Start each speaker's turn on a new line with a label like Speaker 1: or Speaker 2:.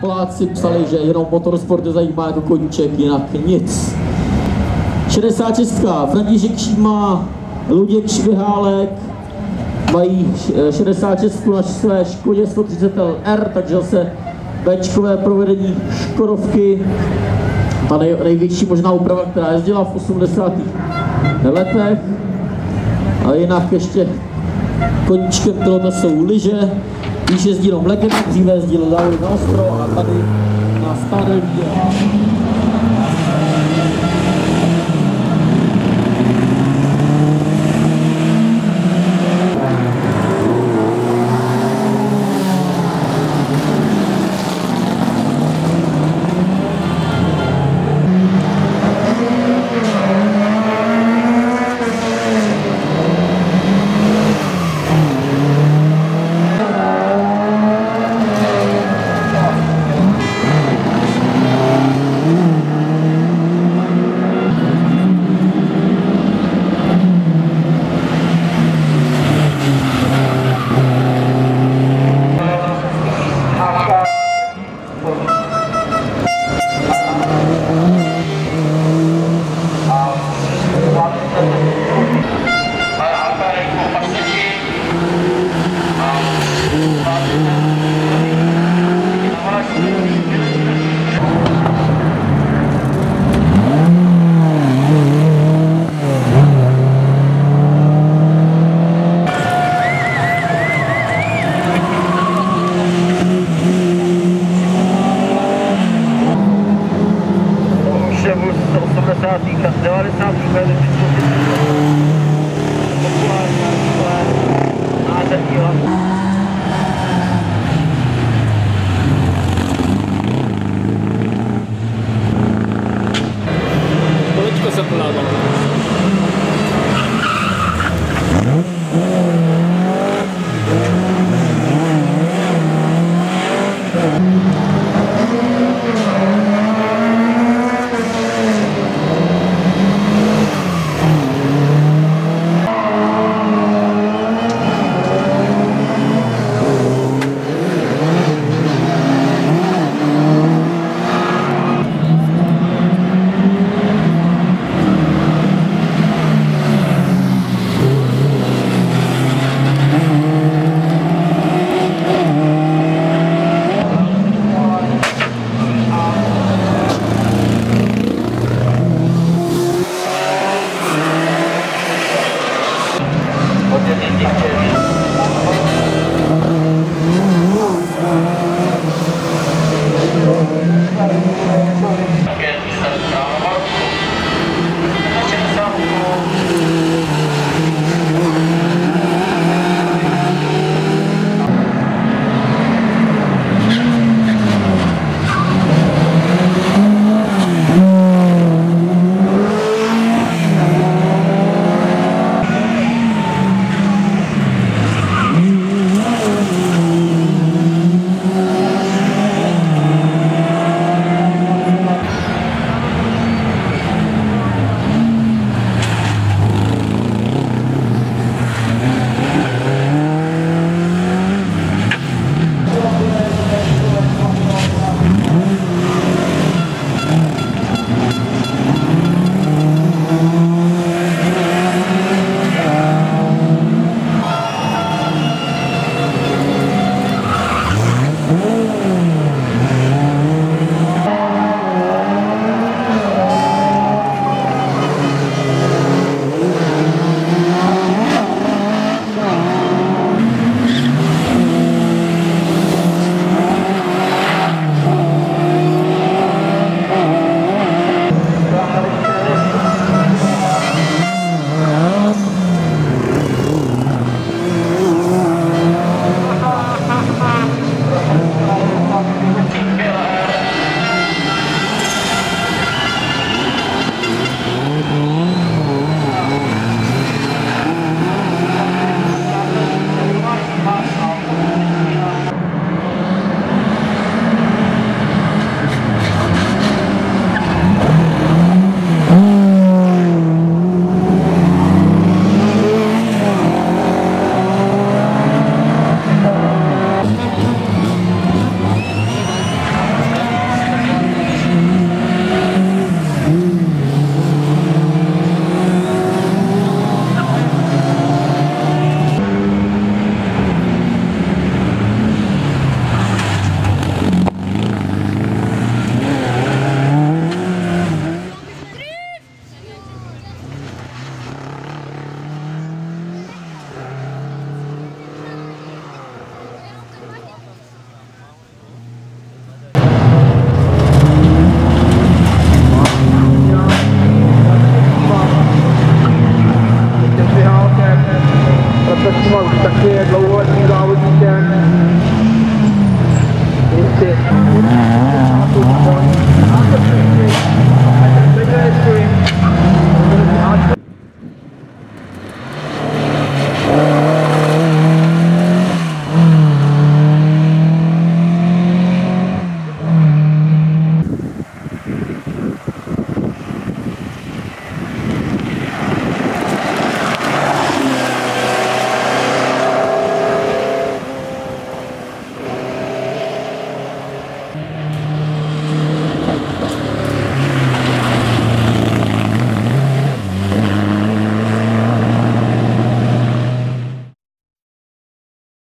Speaker 1: Poláci psali, že jenom motorsport je zajímá jako koníček, jinak nic. 66. František Šíma, Luděk Švihálek, mají eh, 66 na své Škodě 130 R, takže zase Bčkové provedení Škodovky. Ta nej, největší možná úprava, která jezdila v 80. letech. A jinak ještě koníčkem tohoto jsou lyže. Když jezdí jenom legend, dříve jezdil na ostro a tady na staré
Speaker 2: z 80. a 90. let